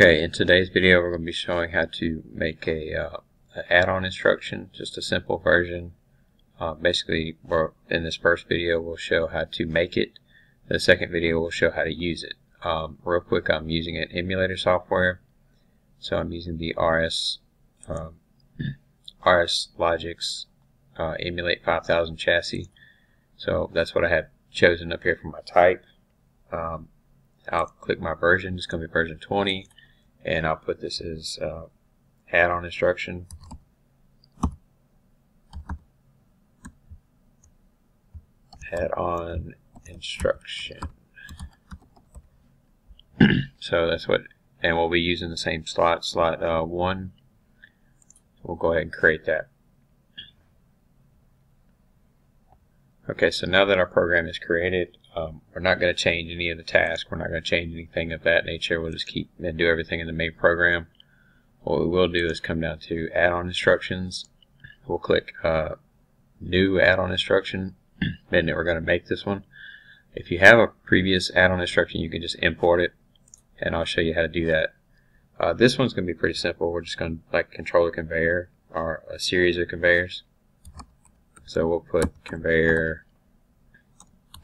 Okay, in today's video we're going to be showing how to make a, uh, add-on instruction, just a simple version. Uh, basically, in this first video we'll show how to make it. The second video will show how to use it. Um, real quick, I'm using an emulator software. So I'm using the RS um, RS Logix uh, Emulate 5000 chassis. So that's what I have chosen up here for my type. Um, I'll click my version, it's going to be version 20, and I'll put this as uh, add-on instruction. Add-on instruction. so that's what, and we'll be using the same slot, slot uh, 1. We'll go ahead and create that. Okay, so now that our program is created, um, we're not going to change any of the tasks. We're not going to change anything of that nature. We'll just keep and do everything in the main program. What we will do is come down to add-on instructions. We'll click uh, new add-on instruction, and we're going to make this one. If you have a previous add-on instruction, you can just import it, and I'll show you how to do that. Uh, this one's going to be pretty simple. We're just going to like control a conveyor or a series of conveyors. So we'll put conveyor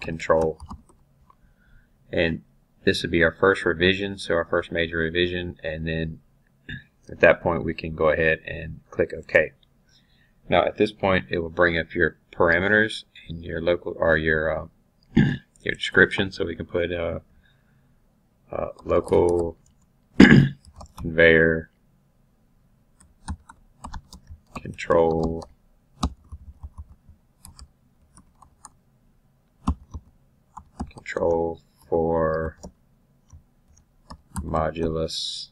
control. And this would be our first revision, so our first major revision, and then at that point we can go ahead and click OK. Now at this point it will bring up your parameters and your local or your uh, your description, so we can put uh, uh, local conveyor control control for modulus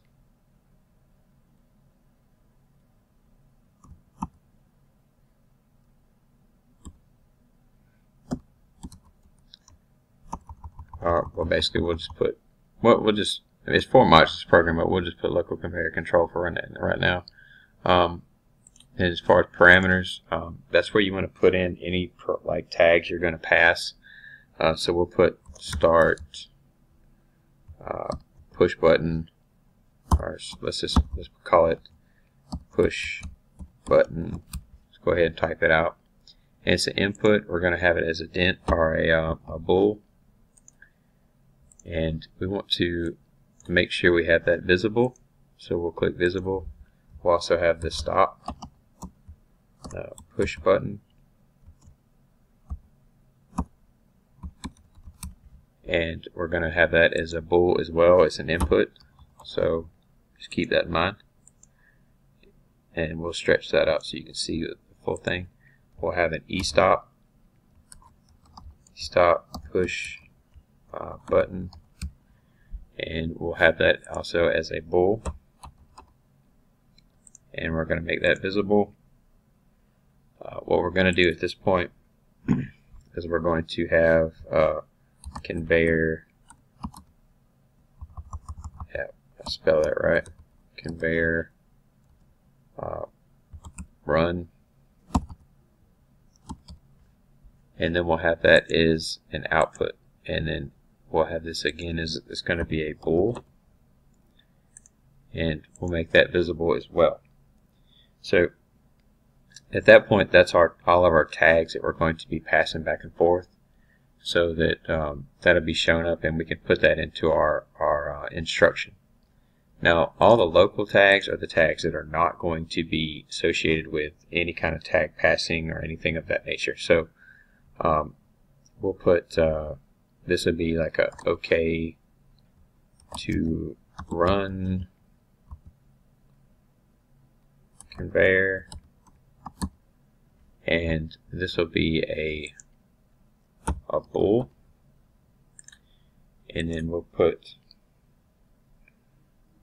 Alright, well basically we'll just put, well, we'll just, I mean, it's four modulus program, but we'll just put local conveyor control for right now. Um, and as far as parameters, um, that's where you want to put in any like tags you're going to pass. Uh, so we'll put start uh, push button, or let's just let's call it push button. Let's go ahead and type it out. And it's an input. We're going to have it as a DINT or a, uh, a bool. And we want to make sure we have that visible. So we'll click visible. We'll also have the stop uh, push button and we're going to have that as a bool as well as an input. So just keep that in mind. And we'll stretch that out so you can see the full thing. We'll have an e-stop. Stop push uh, button. And we'll have that also as a bool and we're going to make that visible. Uh, what we're going to do at this point is we're going to have uh, conveyor. Yeah I spell that right. Conveyor. Uh, run. And then we'll have that as an output. And then we'll have this again is it's going to be a bool. And we'll make that visible as well. So at that point that's our all of our tags that we're going to be passing back and forth so that um, that'll be shown up and we can put that into our, our uh, instruction. Now all the local tags are the tags that are not going to be associated with any kind of tag passing or anything of that nature. So um, we'll put uh, this would be like a OK to run conveyor and this will be a a bool and then we'll put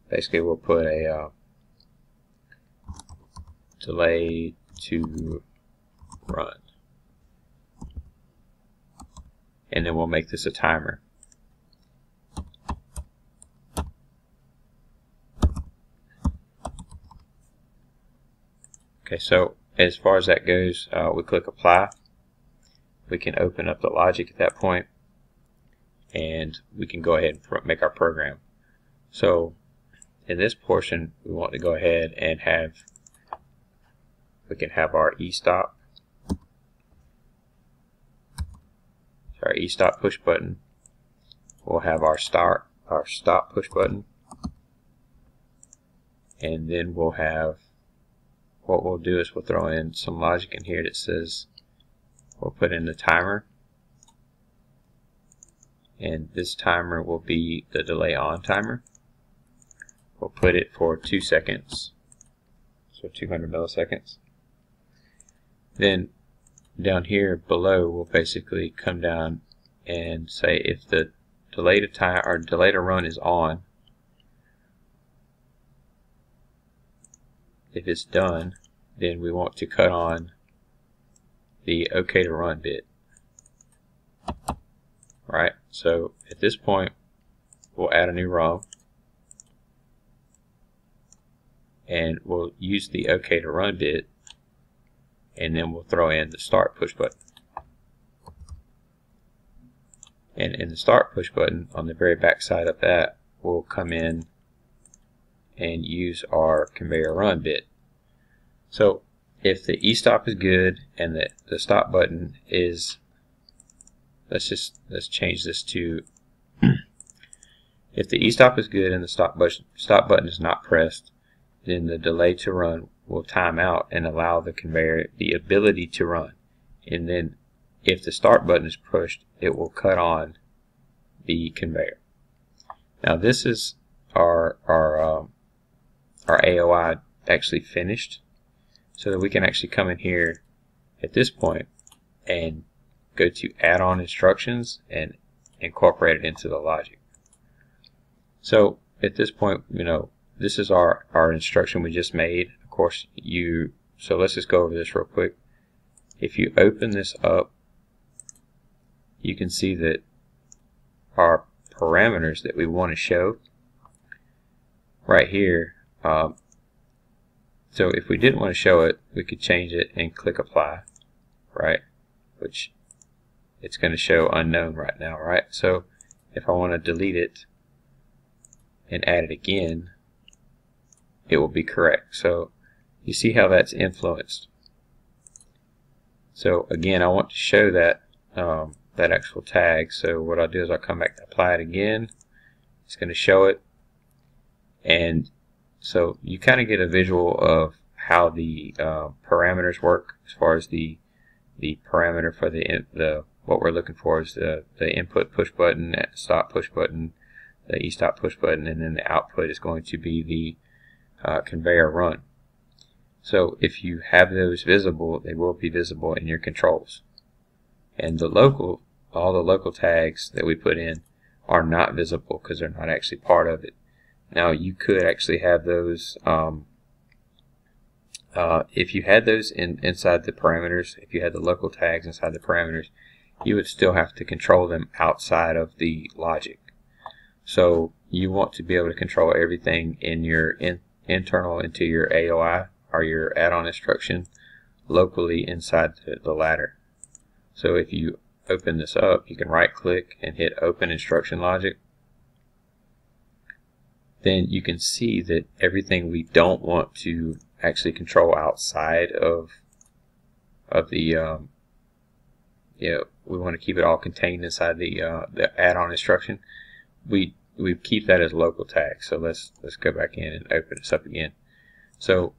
basically we'll put a uh, delay to run. And then we'll make this a timer. Okay so as far as that goes uh, we click apply we can open up the logic at that point and we can go ahead and make our program. So in this portion, we want to go ahead and have, we can have our e-stop, our e-stop push button. We'll have our start, our stop push button. And then we'll have, what we'll do is we'll throw in some logic in here that says, we'll put in the timer. And this timer will be the delay on timer. We'll put it for two seconds, so 200 milliseconds. Then down here below, we'll basically come down and say if the delay to time or delay to run is on, if it's done, then we want to cut on the OK to run bit. Right, so at this point, we'll add a new rung. and we'll use the OK to run bit and then we'll throw in the start push button. And in the start push button on the very back side of that we'll come in and use our conveyor run bit. So if the e-stop is good and the, the stop button is let's just let's change this to if the e-stop is good and the stop button stop button is not pressed then the delay to run will time out and allow the conveyor the ability to run. And then if the start button is pushed, it will cut on the conveyor. Now this is our our um, our AOI actually finished, so that we can actually come in here at this point and go to add-on instructions and incorporate it into the logic. So at this point, you know, this is our, our instruction we just made. Of course, you, so let's just go over this real quick. If you open this up, you can see that our parameters that we want to show right here. Um, so if we didn't want to show it, we could change it and click apply, right? Which it's going to show unknown right now, right? So if I want to delete it and add it again, it will be correct. So you see how that's influenced. So again, I want to show that um, that actual tag. So what I'll do is I'll come back to apply it again. It's going to show it. And so you kind of get a visual of how the uh, parameters work as far as the the parameter for the the what we're looking for is the the input push button, stop push button, the e-stop push button, and then the output is going to be the uh, conveyor run. So if you have those visible, they will be visible in your controls. And the local, all the local tags that we put in are not visible because they're not actually part of it. Now you could actually have those, um, uh, if you had those in, inside the parameters, if you had the local tags inside the parameters, you would still have to control them outside of the logic. So you want to be able to control everything in your in, internal into your AOI or your add-on instruction locally inside the ladder. So if you open this up, you can right click and hit open instruction logic. Then you can see that everything we don't want to actually control outside of of the um, you know, we want to keep it all contained inside the uh, the add-on instruction. We we keep that as local tag. So let's let's go back in and open this up again. So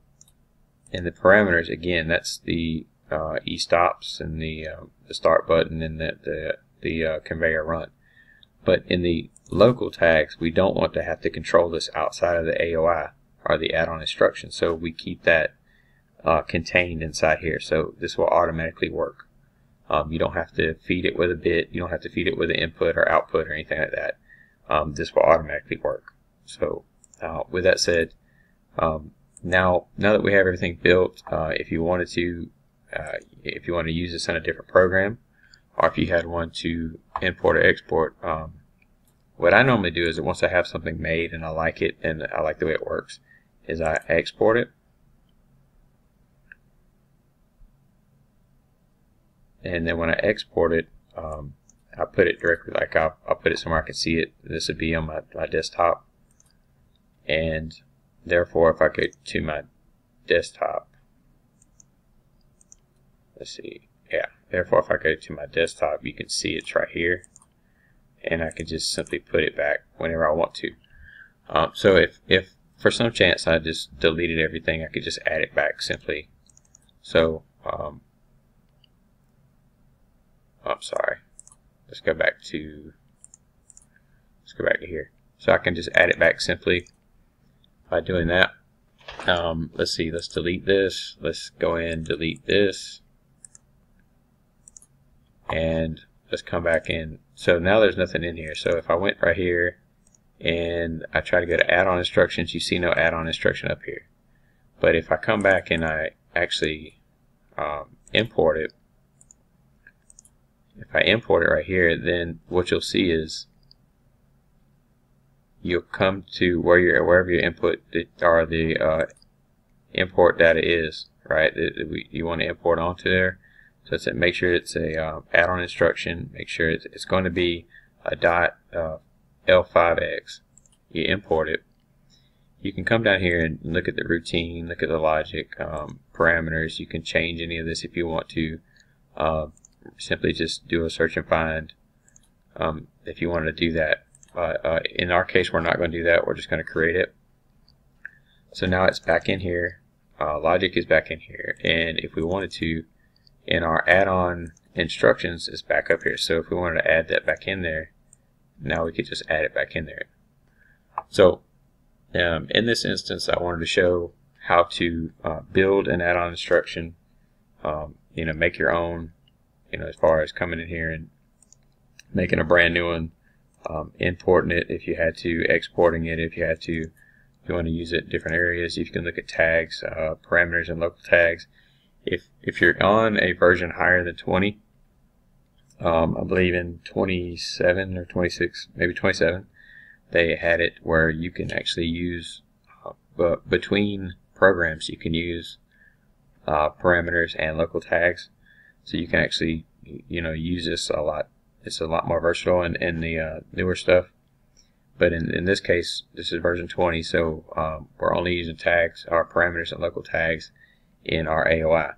in the parameters again, that's the uh, e stops and the uh, the start button and the the, the uh, conveyor run. But in the local tags, we don't want to have to control this outside of the AOI or the add-on instruction. So we keep that uh, contained inside here. So this will automatically work. Um, you don't have to feed it with a bit. You don't have to feed it with an input or output or anything like that um, this will automatically work. So uh, with that said, um, now now that we have everything built, uh, if you wanted to, uh, if you want to use this in a different program, or if you had one to import or export, um, what I normally do is that once I have something made and I like it and I like the way it works, is I export it. And then when I export it, um, I put it directly, like I'll, I'll put it somewhere I can see it. This would be on my, my desktop. and therefore if I go to my desktop let's see yeah therefore if I go to my desktop you can see it's right here and I can just simply put it back whenever I want to. Um, so if, if for some chance I just deleted everything I could just add it back simply. So um, I'm sorry. Let's go back to let's go back to here. So I can just add it back simply by doing that. Um, let's see let's delete this. Let's go in delete this. And let's come back in. So now there's nothing in here. So if I went right here and I try to go to add-on instructions you see no add-on instruction up here. But if I come back and I actually um, import it if I import it right here then what you'll see is you'll come to where your wherever your input or the uh, import data is right that you want to import onto there so it's a, make sure it's a uh, add-on instruction make sure it's, it's, going to be a dot uh, L5x you import it you can come down here and look at the routine look at the logic um, parameters you can change any of this if you want to uh, simply just do a search and find um, if you want to do that. Uh, uh, in our case, we're not going to do that. We're just going to create it. So now it's back in here. Uh, logic is back in here. And if we wanted to, in our add-on instructions is back up here. So if we wanted to add that back in there, now we could just add it back in there. So um, in this instance, I wanted to show how to uh, build an add-on instruction. Um, you know, make your own you know, as far as coming in here and making a brand new one, um, importing it if you had to, exporting it if you had to, if you want to use it in different areas. if You can look at tags, uh, parameters, and local tags. If if you're on a version higher than 20, um, I believe in 27 or 26, maybe 27, they had it where you can actually use uh, between programs you can use uh, parameters and local tags so you can actually you know use this a lot. It's a lot more versatile in, in the uh, newer stuff. But in, in this case, this is version 20, so um, we're only using tags, our parameters and local tags in our AOI.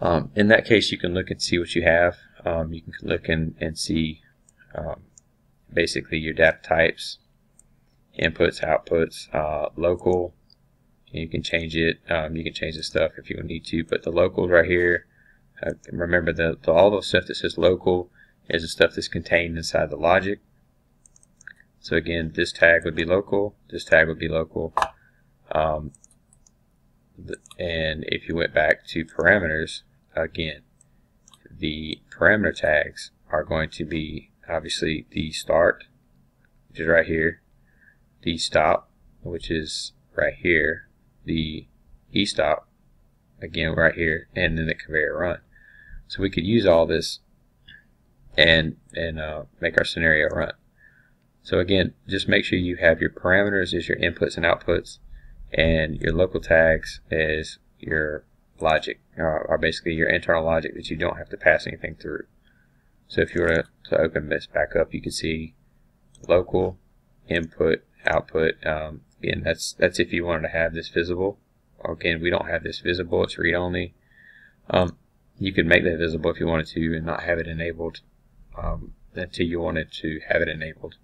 Um, in that case, you can look and see what you have. Um, you can look and, and see um, basically your data types, inputs, outputs, uh, local. You can change it. Um, you can change the stuff if you need to, but the locals right here uh, remember that all the stuff that says local is the stuff that's contained inside the logic. So again, this tag would be local, this tag would be local. Um, and if you went back to parameters, again, the parameter tags are going to be obviously the start, which is right here, the stop, which is right here, the e-stop, again right here, and then the conveyor run. So we could use all this and and uh, make our scenario run. So again, just make sure you have your parameters as your inputs and outputs, and your local tags is your logic, or, or basically your internal logic that you don't have to pass anything through. So if you were to, open this back up, you can see local, input, output. Um, that's that's if you wanted to have this visible. Again, we don't have this visible; it's read only. Um, you could make that visible if you wanted to and not have it enabled um, until you wanted to have it enabled.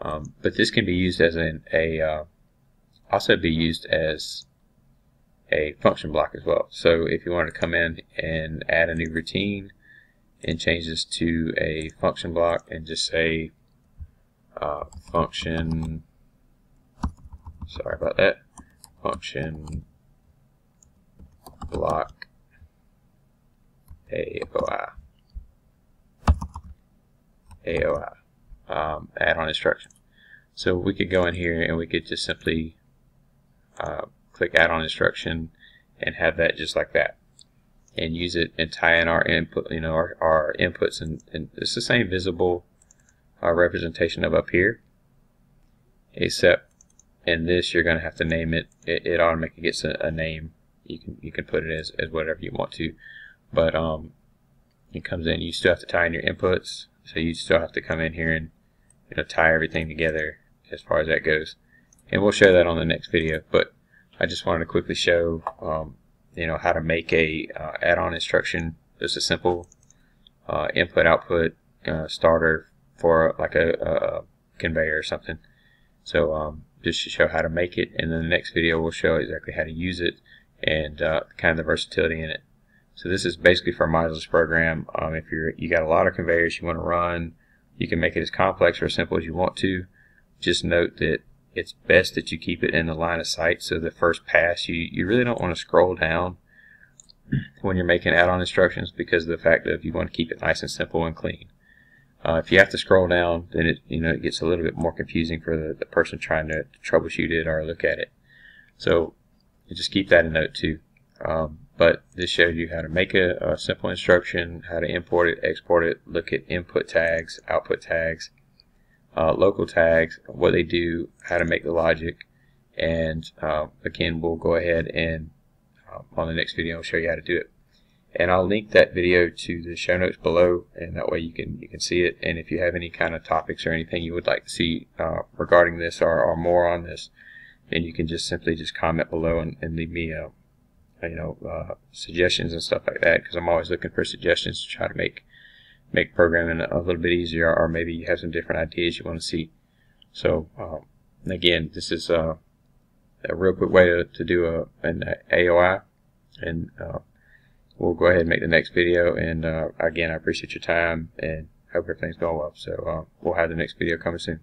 Um, but this can be used as an, a uh, also be used as a function block as well. So if you want to come in and add a new routine and change this to a function block and just say uh, function, sorry about that, function block AOI. AOI. Um, add-on instruction. So we could go in here and we could just simply uh, click add-on instruction and have that just like that and use it and tie in our input, you know, our, our inputs and, and, it's the same visible uh, representation of up here except in this you're going to have to name it. It, it automatically gets a, a, name. You can you can put it as, as whatever you want to but um, it comes in. You still have to tie in your inputs, so you still have to come in here and you know tie everything together as far as that goes. And we'll show that on the next video. But I just wanted to quickly show um, you know how to make a uh, add-on instruction. Just a simple uh, input-output uh, starter for like a, a, conveyor or something. So um, just to show how to make it, and then the next video will show exactly how to use it and uh, kind of the versatility in it. So this is basically for a modulus program. Um, if you're you got a lot of conveyors you want to run, you can make it as complex or as simple as you want to. Just note that it's best that you keep it in the line of sight. So the first pass, you, you really don't want to scroll down when you're making add-on instructions because of the fact that you want to keep it nice and simple and clean. Uh, if you have to scroll down, then it you know it gets a little bit more confusing for the, the person trying to troubleshoot it or look at it. So just keep that in note too. Um, but this shows you how to make a, a, simple instruction, how to import it, export it, look at input tags, output tags, uh, local tags, what they do, how to make the logic, and uh, again, we'll go ahead and uh, on the next video, I'll show you how to do it. And I'll link that video to the show notes below, and that way you can you can see it. And if you have any kind of topics or anything you would like to see uh, regarding this or, or more on this, then you can just simply just comment below and, and leave me a you know uh, suggestions and stuff like that because I'm always looking for suggestions to try to make make programming a little bit easier or maybe you have some different ideas you want to see. So um, again this is uh, a real quick way to, to do a, an AOI and uh, we'll go ahead and make the next video and uh, again I appreciate your time and hope everything's going well. So uh, we'll have the next video coming soon